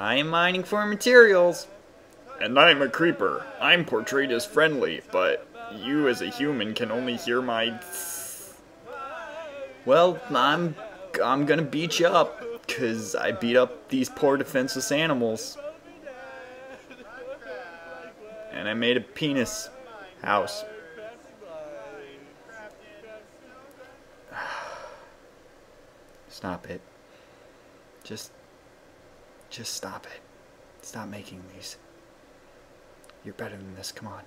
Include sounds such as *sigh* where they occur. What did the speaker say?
I am mining for materials. And I'm a creeper. I'm portrayed as friendly, but you as a human can only hear my... Well, I'm I'm gonna beat you up, cause I beat up these poor defenseless animals. And I made a penis house. *sighs* Stop it. Just just stop it. Stop making these. You're better than this, come on.